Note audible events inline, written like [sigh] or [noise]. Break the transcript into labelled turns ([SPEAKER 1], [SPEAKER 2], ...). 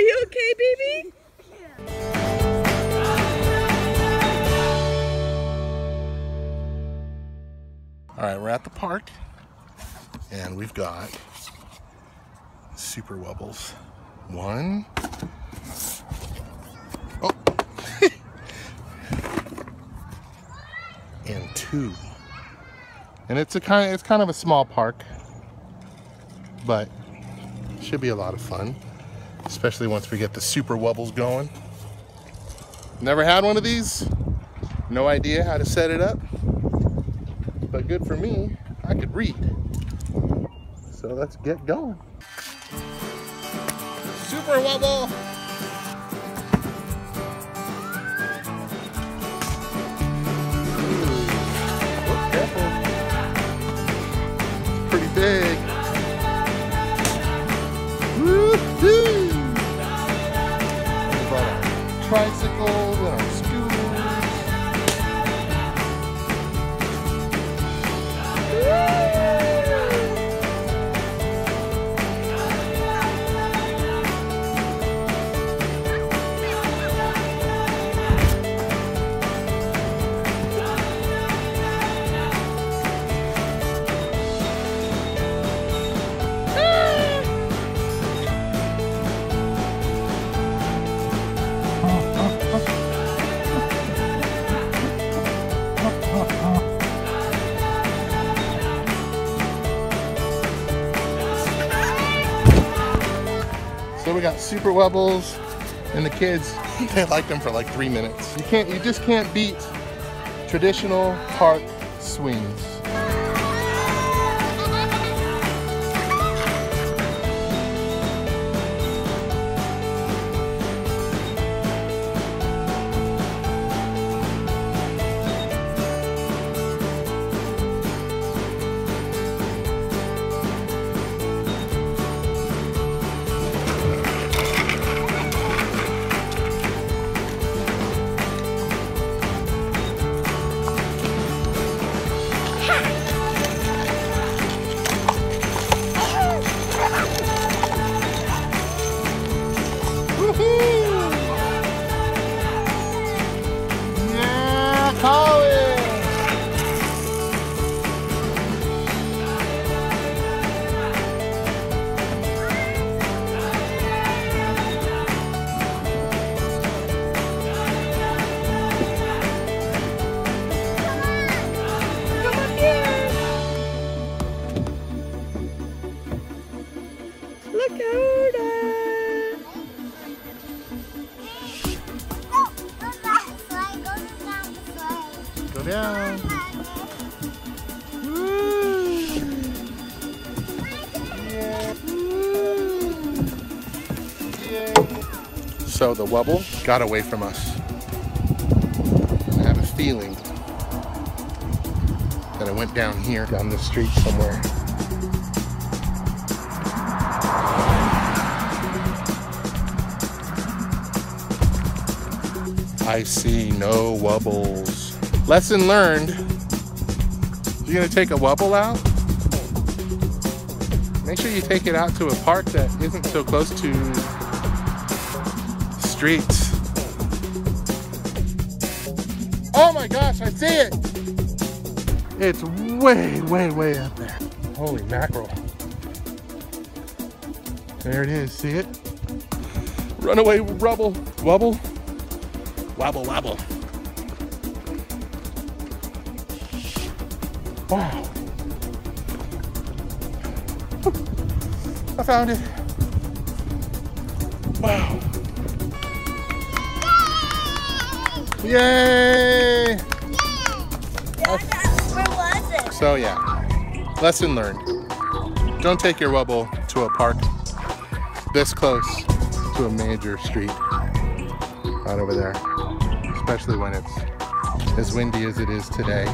[SPEAKER 1] you okay, baby?
[SPEAKER 2] All right, we're at the park and we've got super wubbles. One. Oh. [laughs] and two. And it's a kind of, it's kind of a small park, but should be a lot of fun, especially once we get the super wubbles going. Never had one of these. No idea how to set it up but good for me. I could read. So let's get going. Super wubble! And our So we got super wubbles and the kids, [laughs] they like them for like three minutes. You can't, you just can't beat traditional park swings.
[SPEAKER 1] Lakota.
[SPEAKER 2] Go down. So the wubble got away from us. I have a feeling that it went down here, down the street somewhere. I see no wubbles. Lesson learned. You're gonna take a wubble out? Make sure you take it out to a park that isn't so close to streets. Oh my gosh, I see it! It's way, way, way up there. Holy mackerel. There it is, see it? Runaway rubble, wubble, wubble, wubble. Wow. I found it. Wow. Yay!
[SPEAKER 3] Where was it?
[SPEAKER 2] So yeah, lesson learned. Don't take your wubble to a park this close to a major street. Right over there. Especially when it's as windy as it is today.